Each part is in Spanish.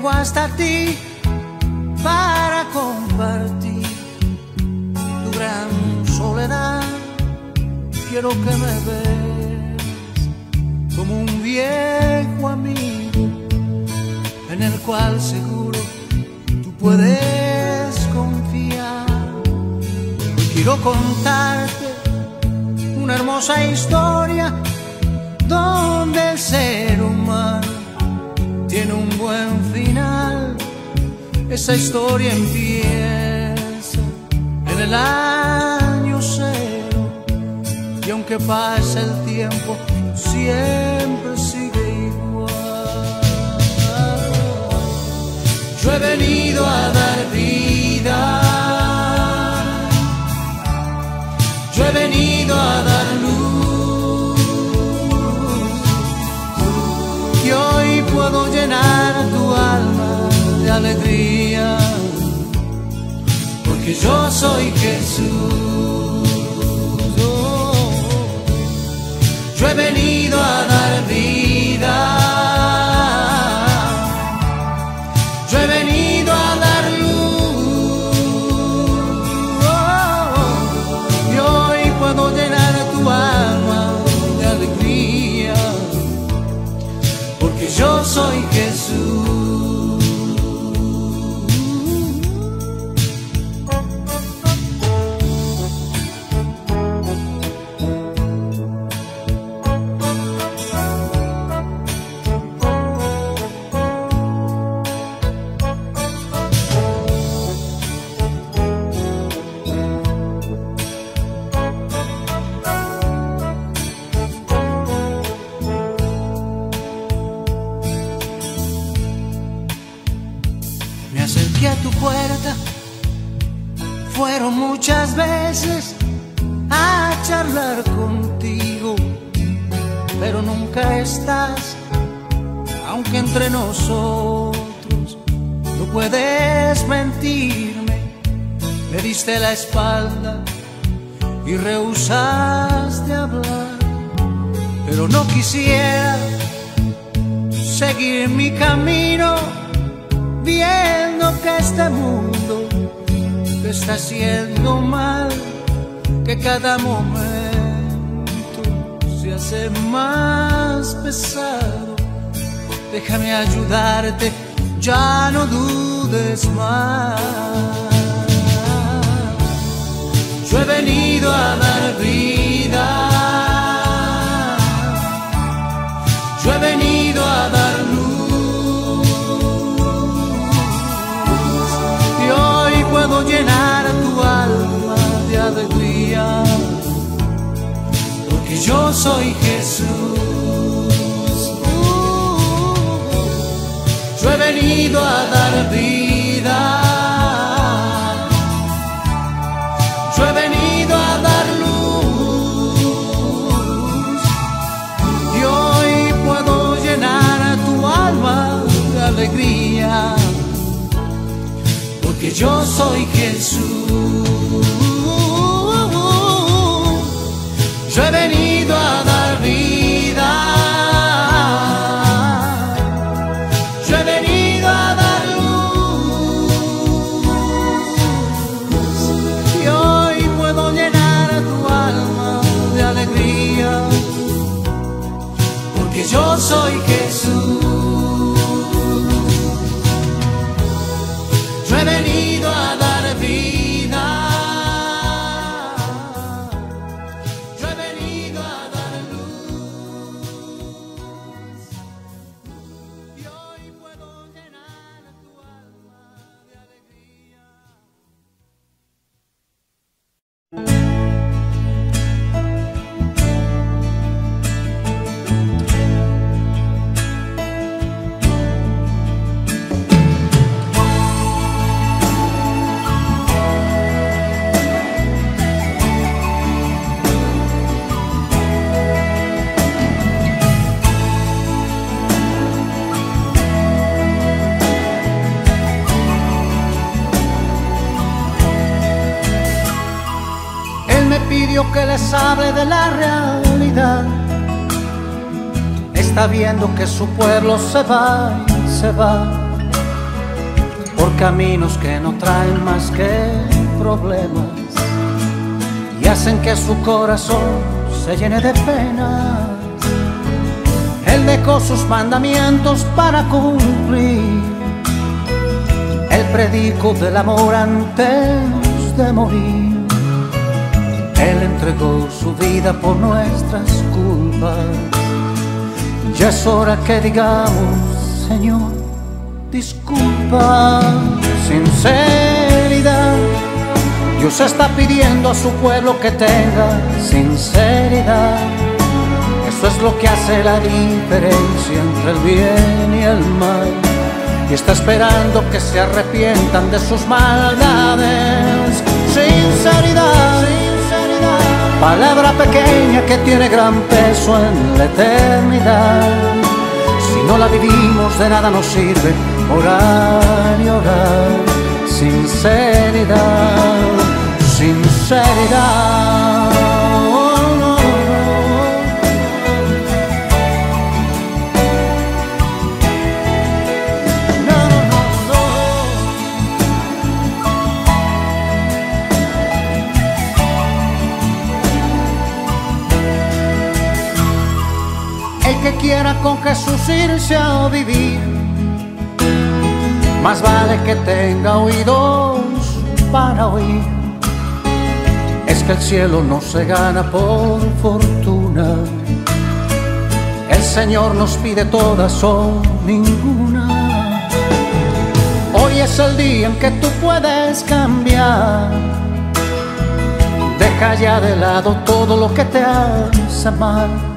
llego hasta ti. Esa historia empieza en el año cero. Y aunque pasa el tiempo vez más. Yo he venido a dar vida. Yo he venido a dar luz. Y hoy puedo llenar tu alma de alegría. Porque yo soy Jesús. Yo he venido a dar vida. Yo soy Jesús. que su pueblo se va y se va por caminos que no traen más que problemas y hacen que su corazón se llene de penas. Él dejó sus mandamientos para cumplir. Él predicó del amor antes de morir. Él entregó su vida por nuestras culpas ya es hora que digamos, Señor, disculpa, sinceridad. Dios está pidiendo a su pueblo que tenga sinceridad. Eso es lo que hace la diferencia entre el bien y el mal. Y está esperando que se arrepientan de sus maldades. Sinceridad, sinceridad. Palabra pequeña que tiene gran peso en la eternidad. Si no la vivimos de nada nos sirve orar y orar. Sinceridad, sinceridad. Quiera con Jesús irse a vivir, más vale que tenga oídos para oír. Es que el cielo no se gana por fortuna. El Señor nos pide todas o ninguna. Hoy es el día en que tú puedes cambiar. Deja ya de lado todo lo que te hace mal.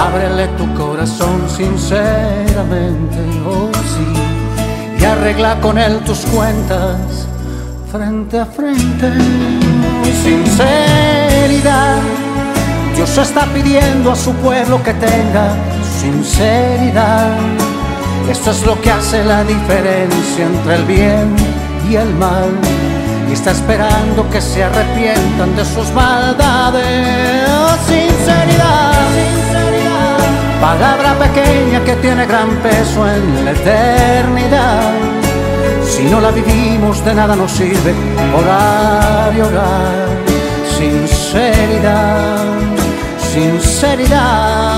Ábrele tu corazón sinceramente, oh sí, y arregla con él tus cuentas frente a frente. Sinceridad, Dios está pidiendo a su pueblo que tenga sinceridad. Esto es lo que hace la diferencia entre el bien y el mal. Y está esperando que se arrepientan de sus maldades. Sinceridad. Palabra pequeña que tiene gran peso en la eternidad. Si no la vivimos de nada nos sirve orar y orar. Sinceridad, sinceridad.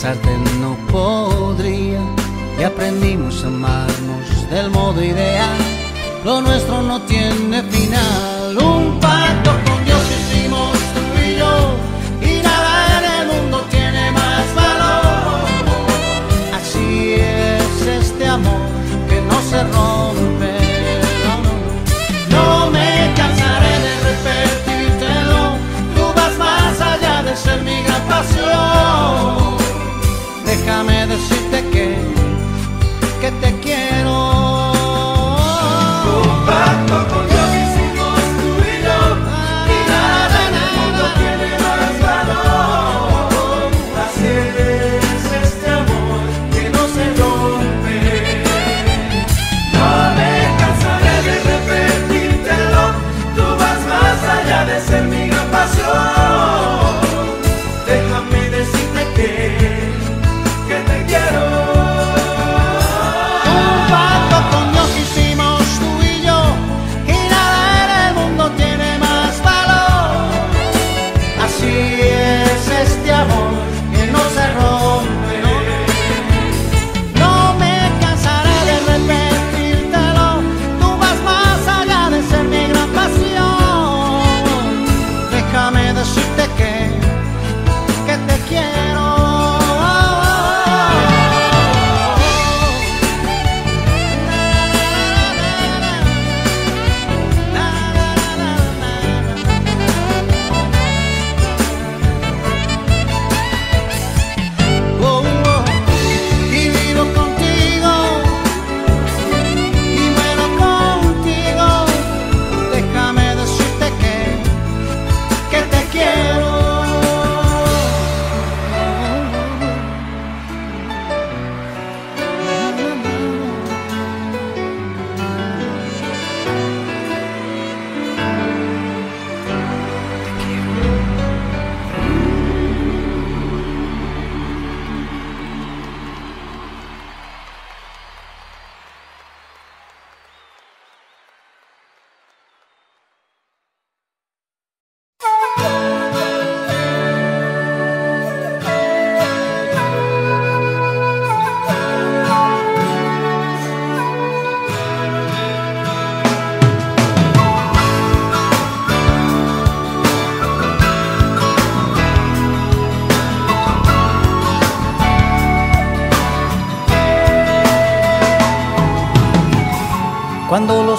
Que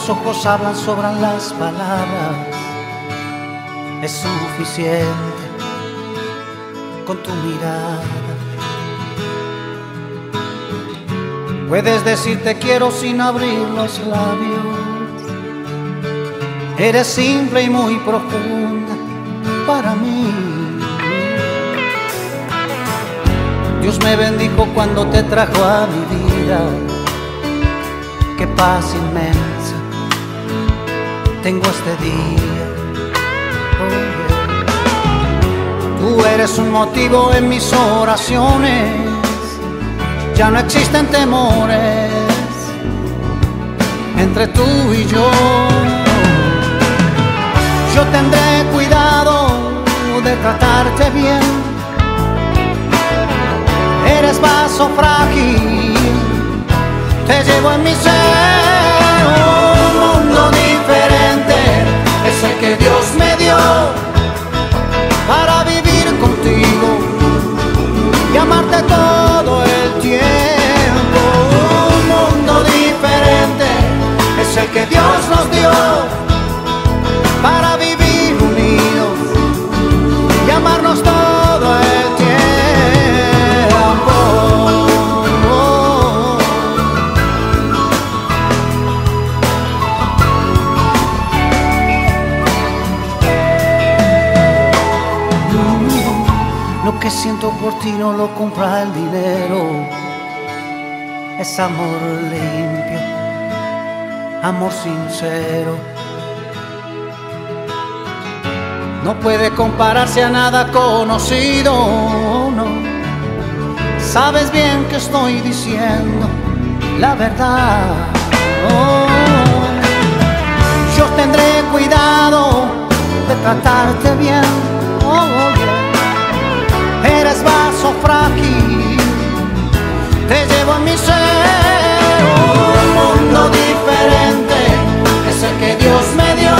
ojos hablan sobran las palabras, es suficiente con tu mirada. Puedes decir te quiero sin abrir los labios. Eres simple y muy profunda para mí. Dios me bendijo cuando te trajo a mi vida qué paz inmensa tengo este día. Tú eres un motivo en mis oraciones, ya no existen temores entre tú y yo. Yo tendré cuidado de tratarte bien. Eres vaso frágil te llevo en mi ser que Dios nos dio para vivir unidos y amarnos todo el tiempo. Lo que siento por ti no lo compra el dinero. Es amor limpio, amor sincero. No puede compararse a nada conocido, no. Sabes bien que estoy diciendo la verdad. Yo tendré cuidado de tratarte bien. Eres vaso frágil, te llevo en mi ser. Un mundo diferente es el que Dios me dio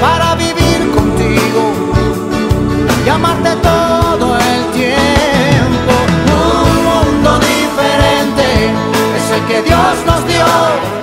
para vivir contigo y amarte todo el tiempo. Un mundo diferente es el que Dios nos dio.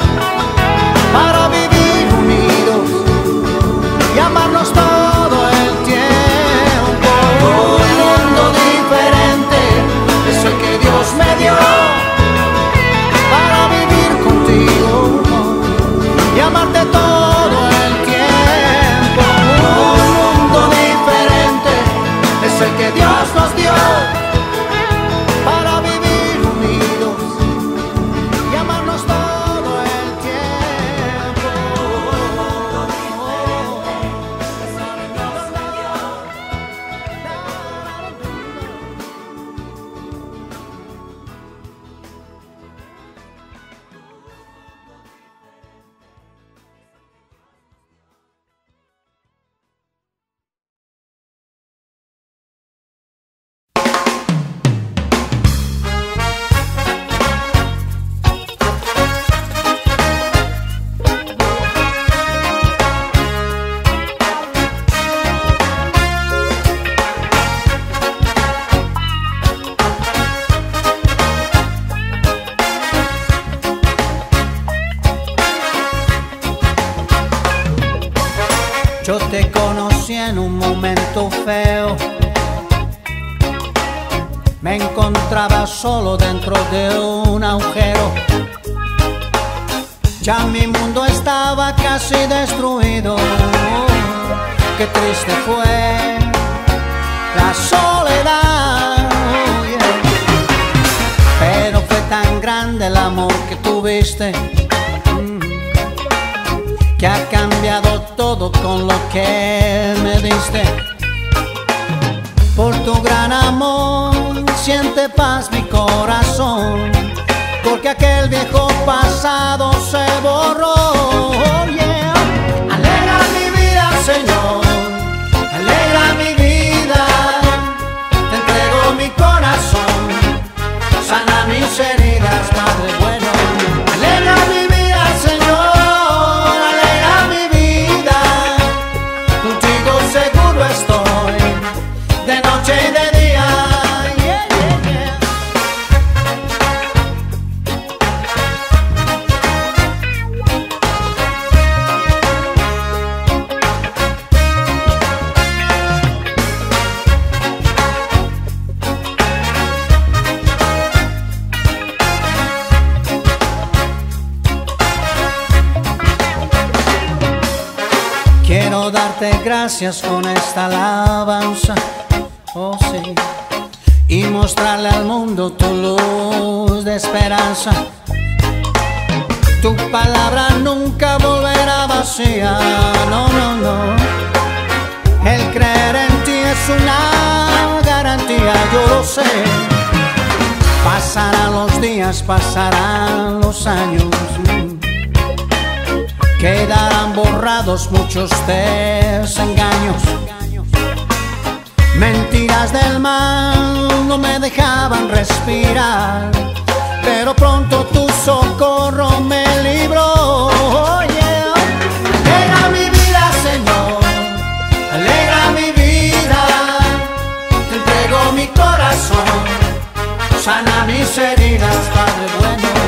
gracias con esta alabanza, oh sí, y mostrarle al mundo tu luz de esperanza. Tu palabra nunca volverá vacía, no, no, no. El creer en ti es una garantía, yo lo sé. Pasarán los días, pasarán los años quedarán borrados muchos desengaños. Mentiras del mal no me dejaban respirar, pero pronto tu socorro me libró. Mi vida, Señor, alegra mi vida. Te entrego mi corazón, sana mis heridas, Padre bueno.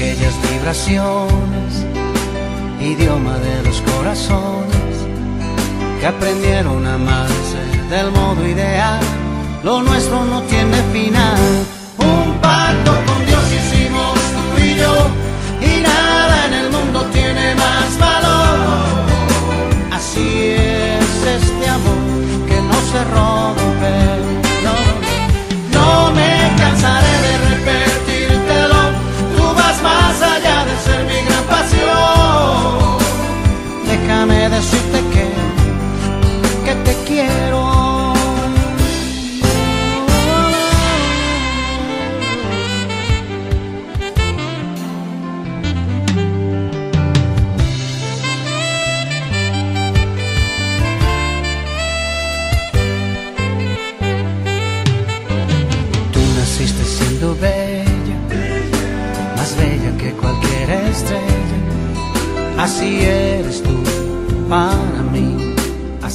aquellas vibraciones, idioma de los corazones que aprendieron a amarse del modo ideal. Lo nuestro no tiene final. Un pacto con Dios hicimos tú y yo, y nada en el mundo tiene más valor. Así es este amor que no se rompe.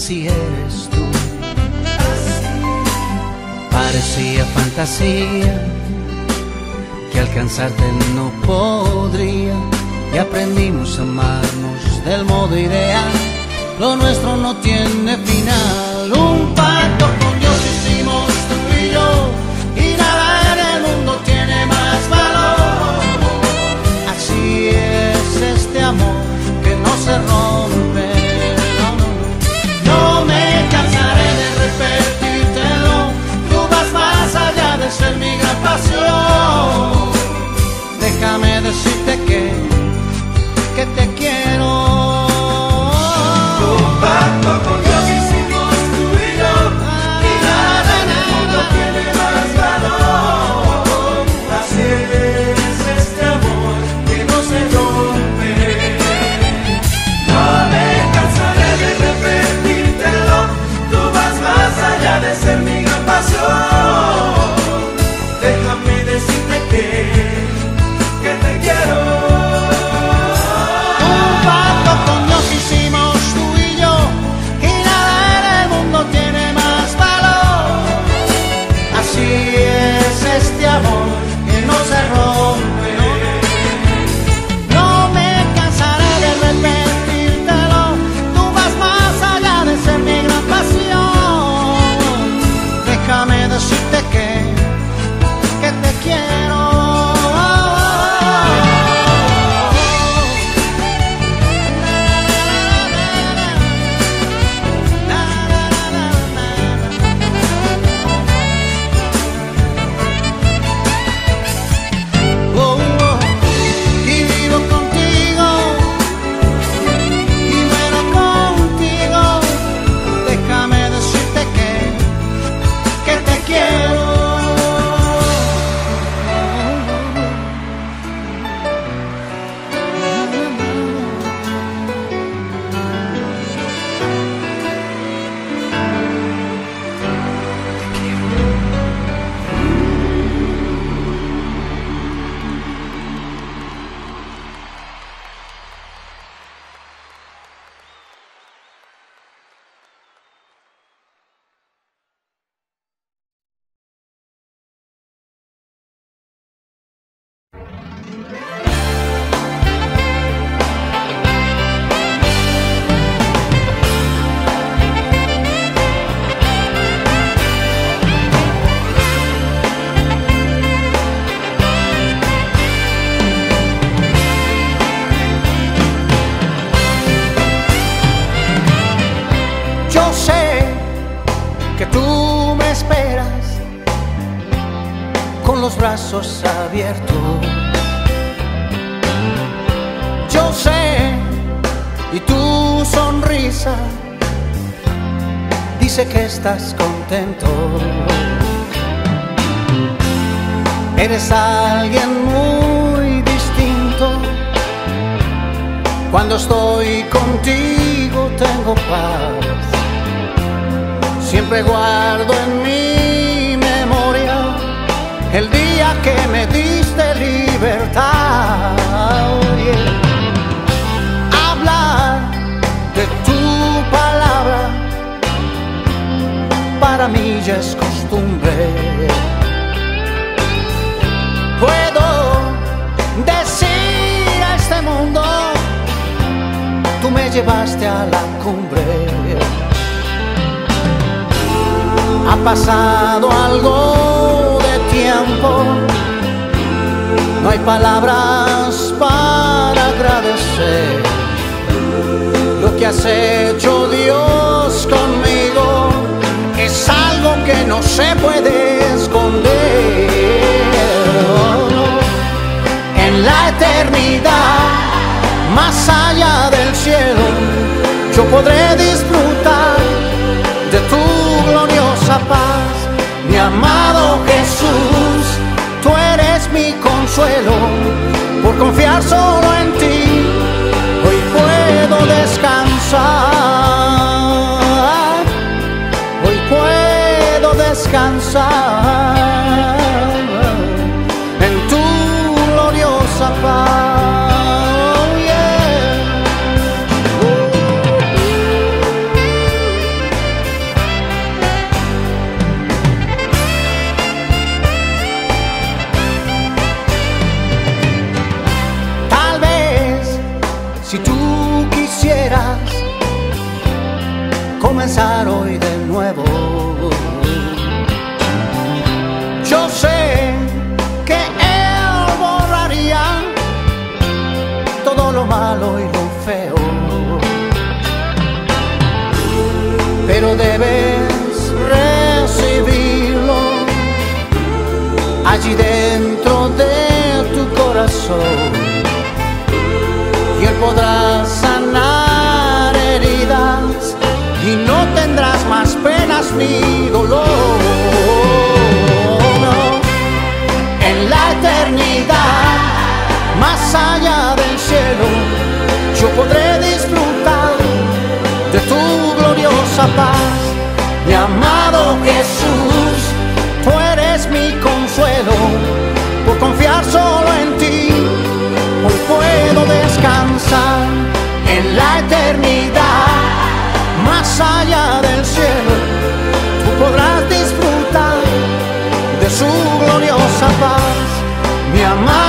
así eres tú. Parecía fantasía que alcanzarte no podría y aprendimos a amarnos del modo ideal. Lo nuestro no tiene final. estás contento. Eres alguien muy distinto. Cuando estoy contigo tengo paz. Siempre guardo ya es costumbre. Puedo decir a este mundo, tú me llevaste a la cumbre. Ha pasado algo de tiempo, no hay palabras para agradecer lo que has hecho Dios conmigo. Que no se puede esconder. En la eternidad, más allá del cielo, yo podré disfrutar de tu gloriosa paz. Mi amado Jesús, tú eres mi consuelo por confiar solo en ti. side allí dentro de tu corazón y Él podrá sanar heridas y no tendrás más penas ni dolor. En la eternidad, más allá del cielo, yo podré gloriosa paz. Mi amado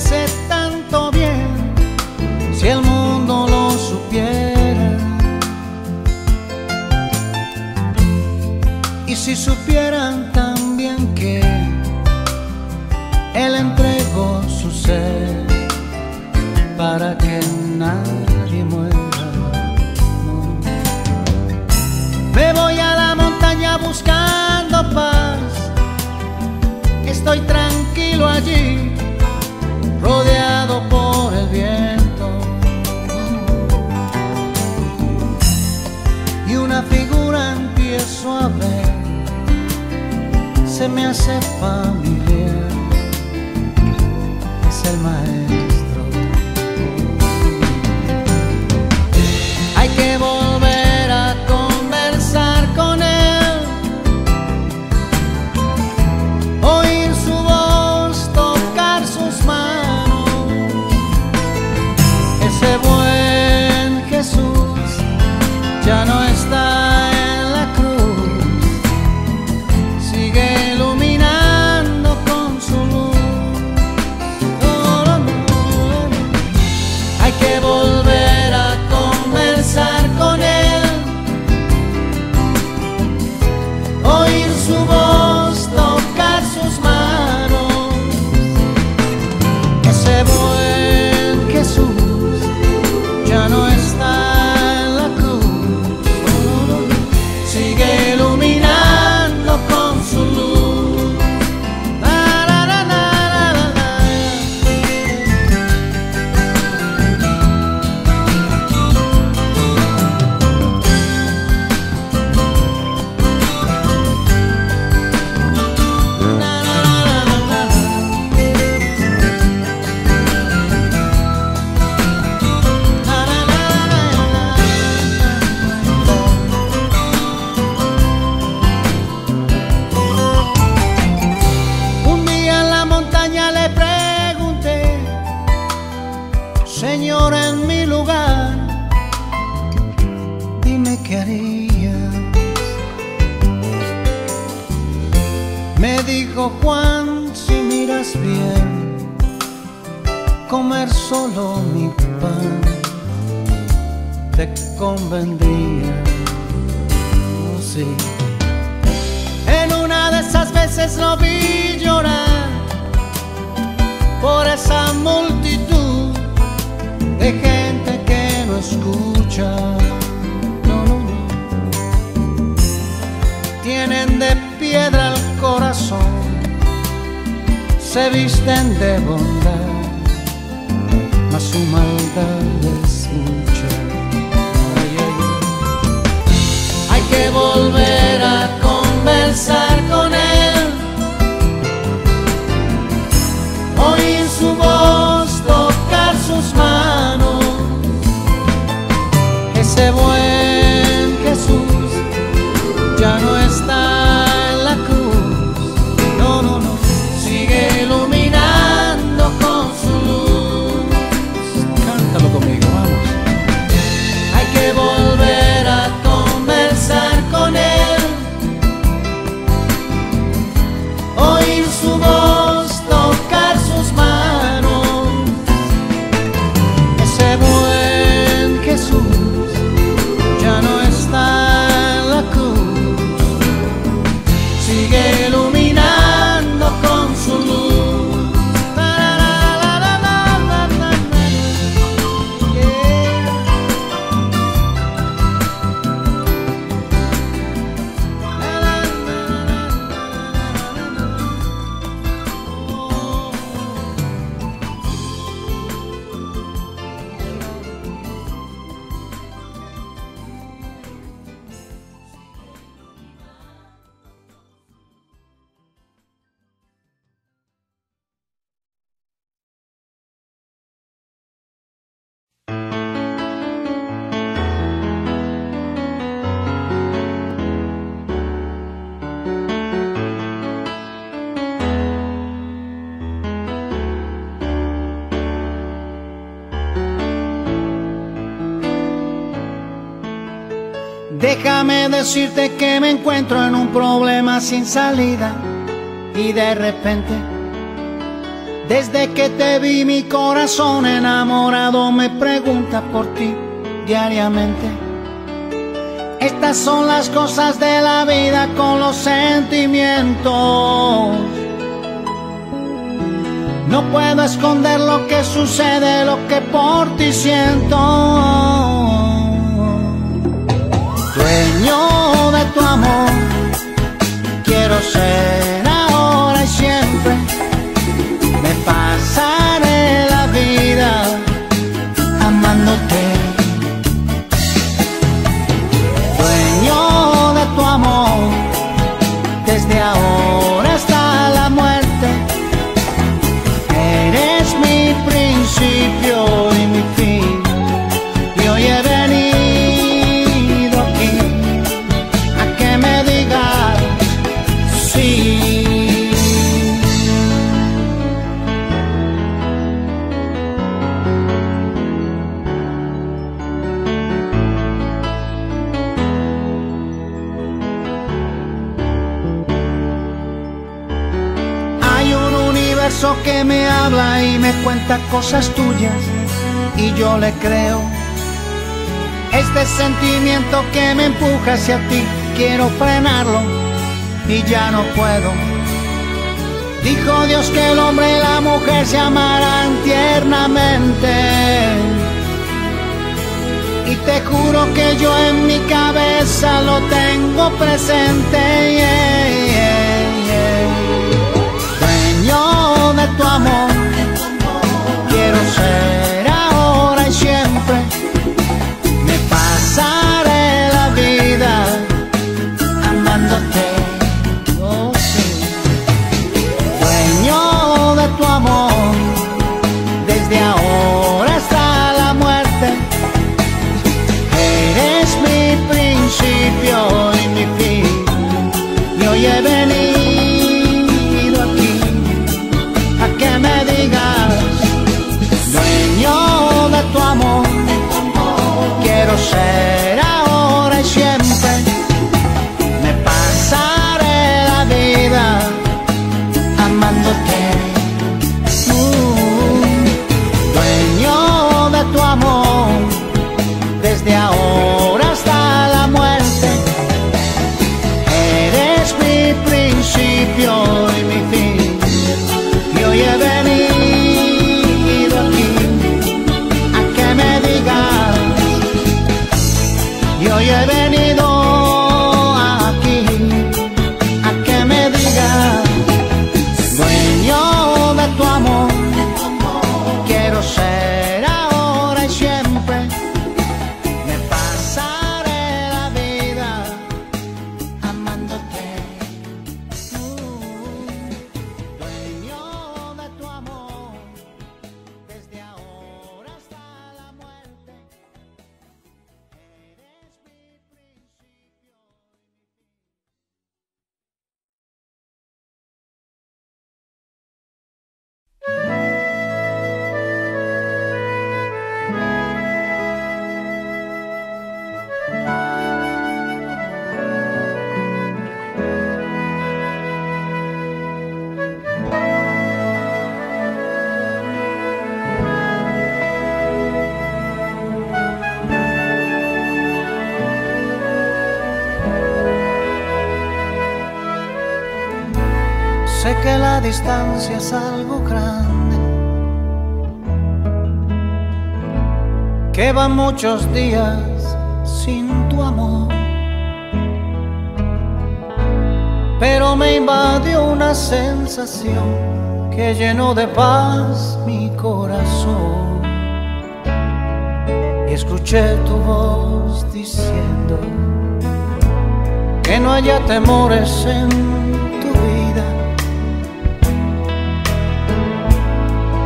Él me hace fama decirte que me encuentro en un problema sin salida y de repente, desde que te vi mi corazón enamorado me pregunta por ti diariamente. Estas son las cosas de la vida con los sentimientos. No puedo esconder lo que sucede, lo que por ti siento dueño de tu amor. Quiero ser ahora y siempre. Me pasaré la vida amándote. Universo que me habla y me cuenta cosas tuyas y yo le creo. Este sentimiento que me empuja hacia ti, quiero frenarlo y ya no puedo. Dijo Dios que el hombre y la mujer se amarán tiernamente. Y te juro que yo en mi cabeza lo tengo presente. De tu amor, share. Distancia es algo grande, que van muchos días sin tu amor, pero me invadió una sensación que llenó de paz mi corazón. Y escuché tu voz diciendo que no haya temores en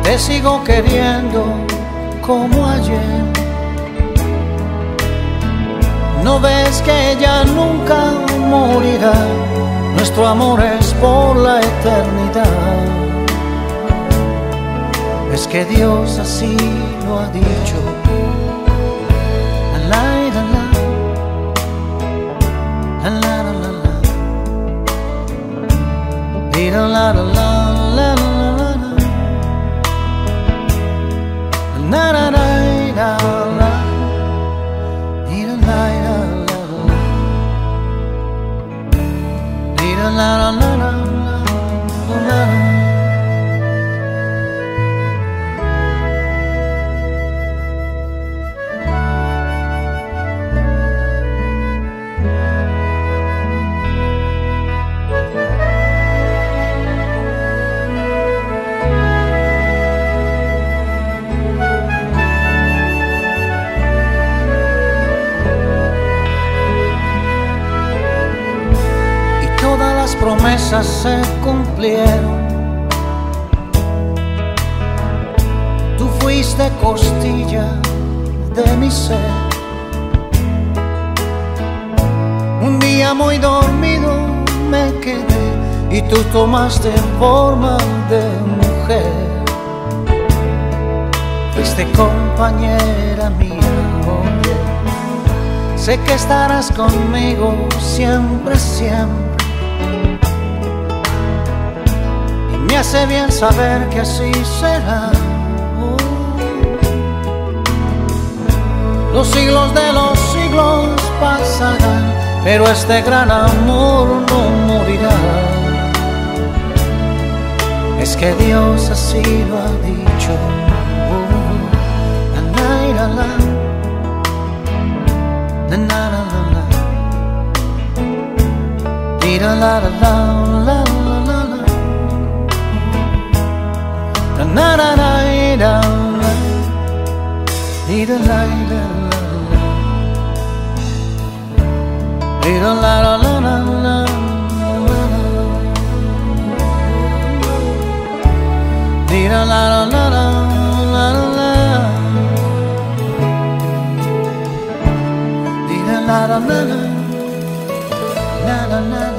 Te sigo queriendo como ayer. No ves que ella nunca morirá. Nuestro amor es por la eternidad. Es que Dios así lo ha dicho. La, la, la, la, la, la, la, la, la, la, la, la, la, la, la, la, promesas se cumplieron. Tú fuiste costilla de mi ser. Un día muy dormido me quedé y tú tomaste forma de mujer. Fuiste compañera mía, oye. Sé que estarás conmigo siempre, siempre. Me hace bien saber que así será. Los siglos de los siglos pasarán, pero este gran amor no morirá. Es que Dios así lo ha dicho. La, la, la, la, la, la. La, na, na, na, da, la. Dee-da, la, la, la, la. Dee-da, la, la, la, la, la, la. Dee-da, la, la, la, la, la, la, la. Dee-da, la, la, la, la. La, la, la,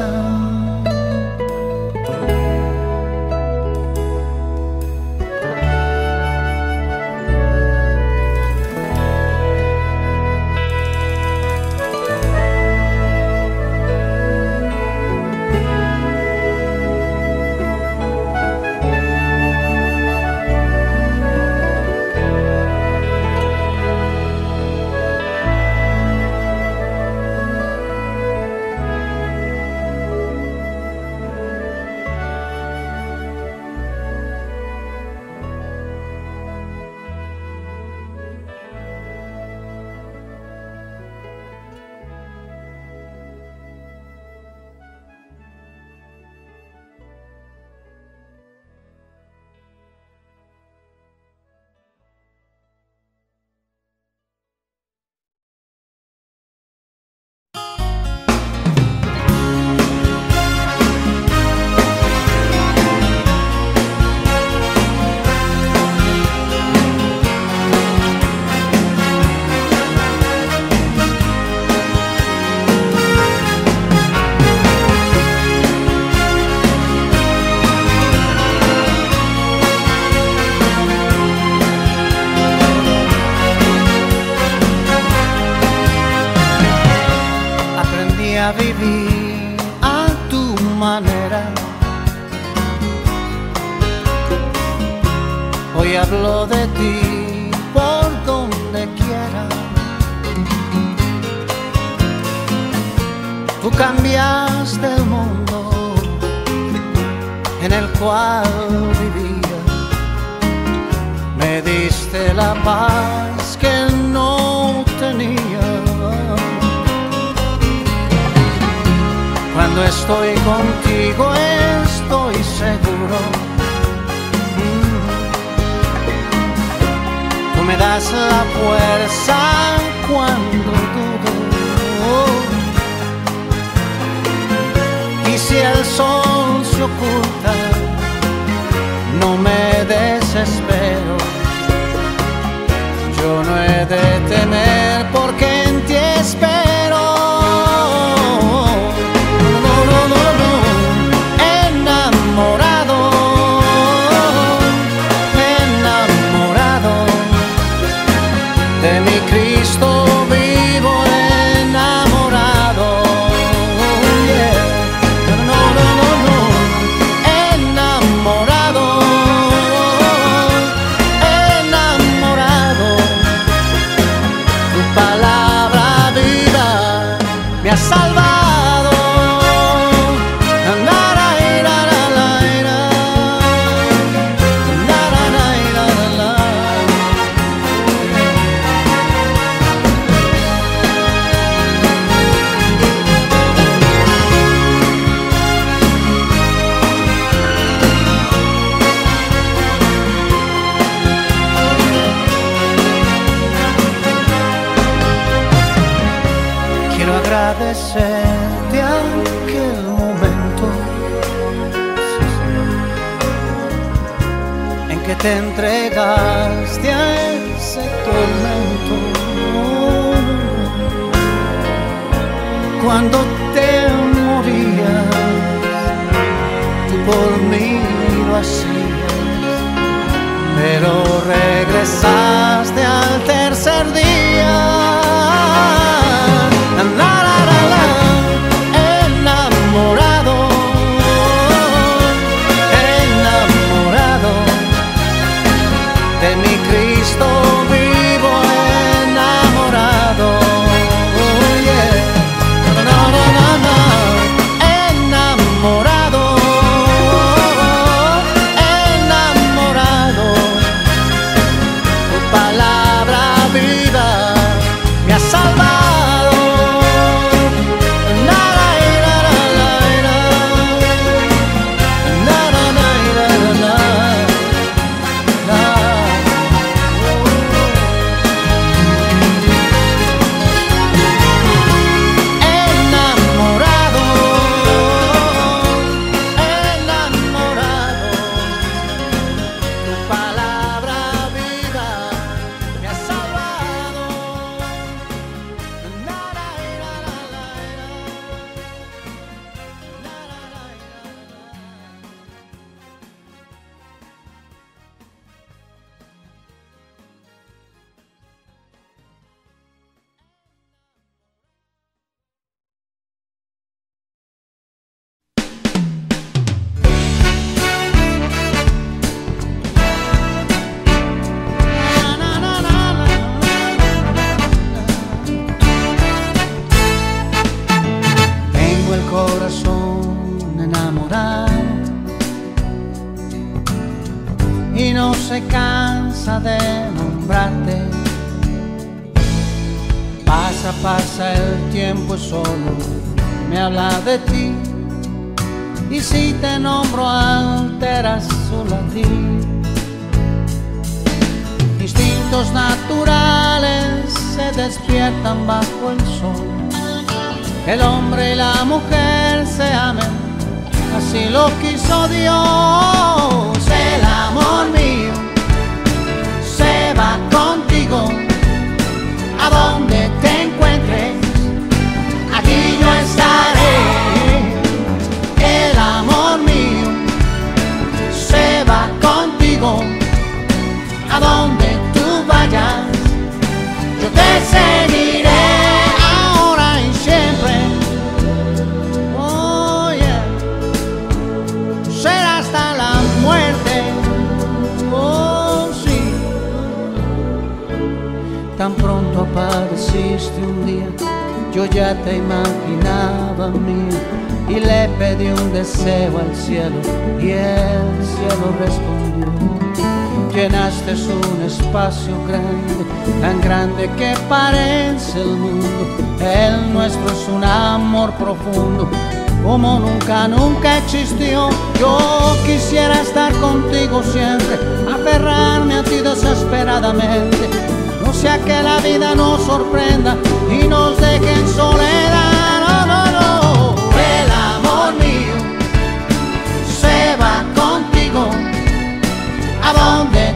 no me desespero. Yo no he de I'll be yo ya te imaginaba a mí y le pedí un deseo al cielo y el cielo respondió. Llenaste un espacio grande, tan grande que parece el mundo. El nuestro es un amor profundo, como nunca, nunca existió. Yo quisiera estar contigo siempre, aferrarme a ti desesperadamente sea que la vida nos sorprenda y nos deje en soledad. El amor mío se va contigo. ¿A dónde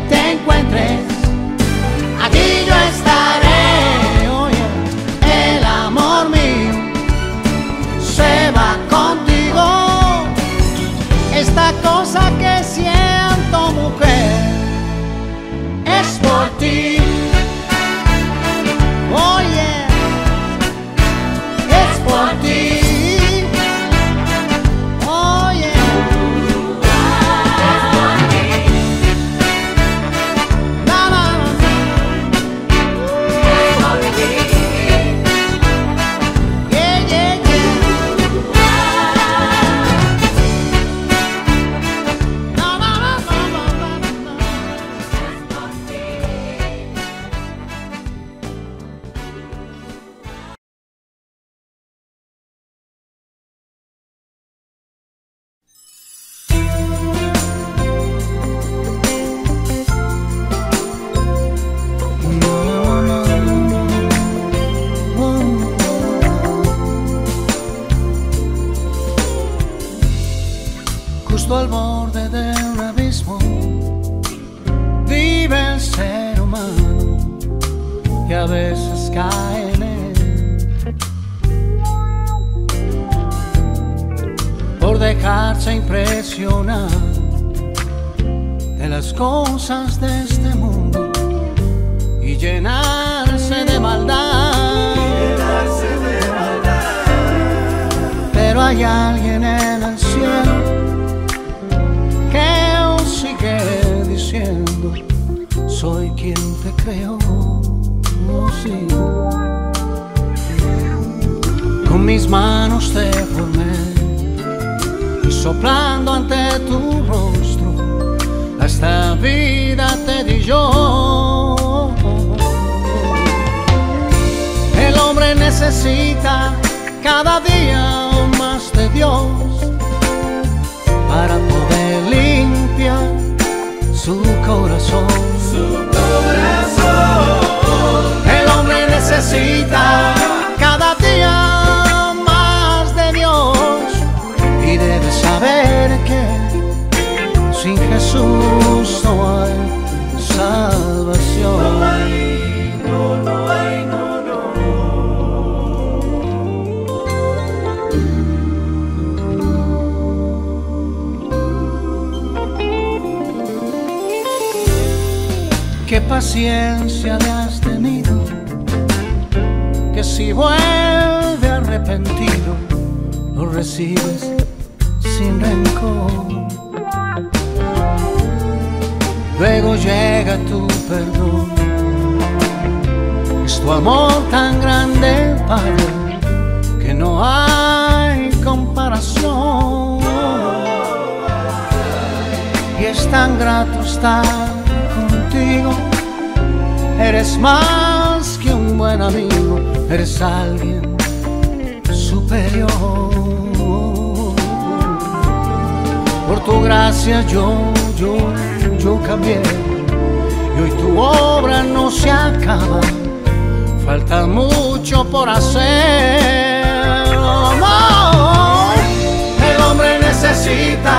justo al borde del abismo, vive el ser humano que a veces cae en él. Por dejarse impresionar de las cosas de este mundo y llenarse de maldad. Llenarse de maldad. Pero hay alguien en el cielo te creó. oh, sí. Con mis manos te formé y soplando ante tu rostro, a esta vida te di yo. El hombre necesita cada día más de Dios para poder limpiar. Su corazón. El hombre necesita cada día más de Dios y debe saber que sin Jesús no hay salvación. Paciencia le has tenido, que si vuelve arrepentido, lo recibes sin rencor. Luego llega tu perdón, es tu amor tan grande, Padre, que no hay comparación. Y es tan grato estar contigo. Eres más que un buen amigo, eres alguien superior. Por tu gracia yo, yo, yo cambié. Y hoy tu obra no se acaba. Falta mucho por hacer. Amor. El hombre necesita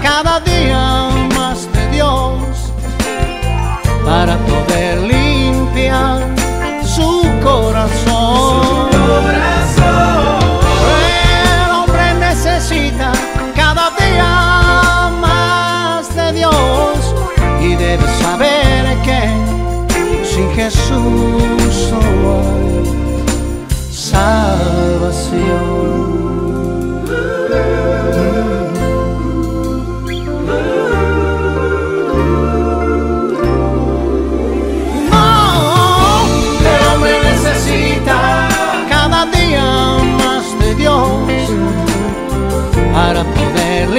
cada día más de Dios para poder Jesús no hay salvación. Para poder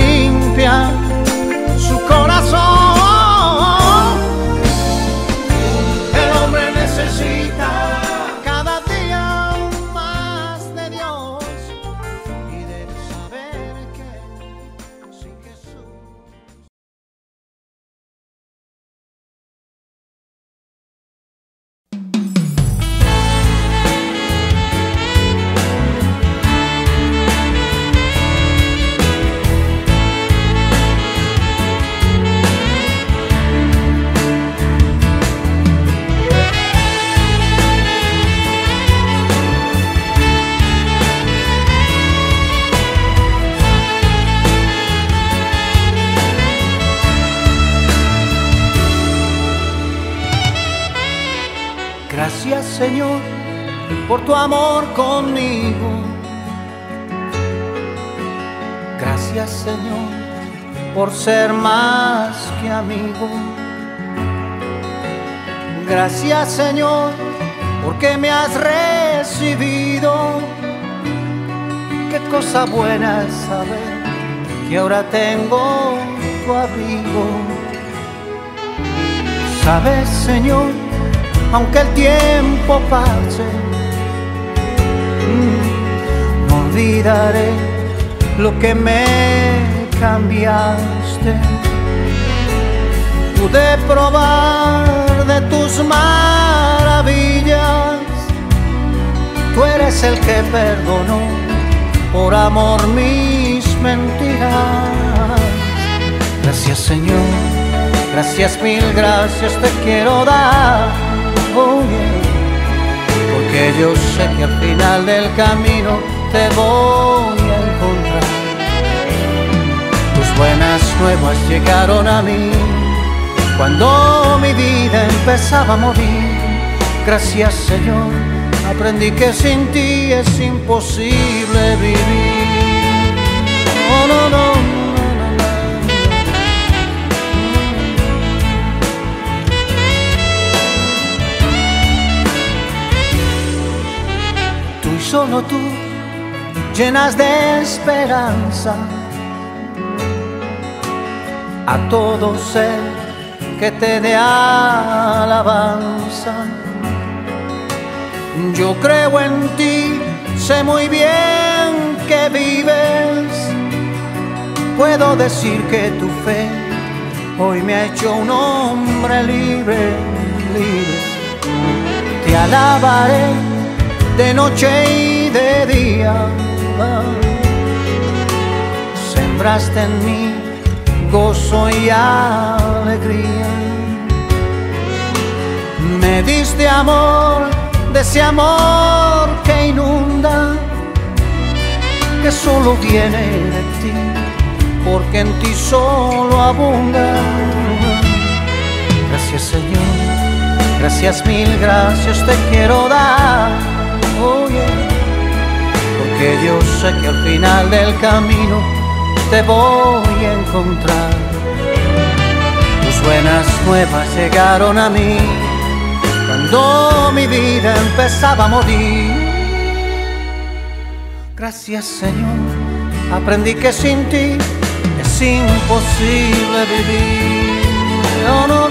Señor por tu amor conmigo. Gracias Señor por ser más que amigo. Gracias Señor porque me has recibido. Qué cosa buena saber que ahora tengo tu abrigo. Sabes Señor, aunque el tiempo pase, mm, no olvidaré lo que me cambiaste. Pude probar de tus maravillas, tú eres el que perdonó por amor mis mentiras. Gracias Señor, gracias mil gracias te quiero dar. Porque yo sé que al final del camino te voy a encontrar. Tus buenas nuevas llegaron a mí cuando mi vida empezaba a morir. Gracias Señor, aprendí que sin ti es imposible vivir. Solo tú llenas de esperanza a todo ser que te dé alabanza. Yo creo en ti, sé muy bien que vives. Puedo decir que tu fe hoy me ha hecho un hombre libre, libre. Te alabaré de noche y de día. Sembraste en mí gozo y alegría. Me diste amor, de ese amor que inunda, que solo viene de ti, porque en ti solo abunda. Gracias Señor, gracias mil gracias te quiero dar. Oh. Porque yo sé que al final del camino te voy a encontrar. Tus buenas nuevas llegaron a mí cuando mi vida empezaba a morir. Gracias Señor, aprendí que sin ti es imposible vivir. No.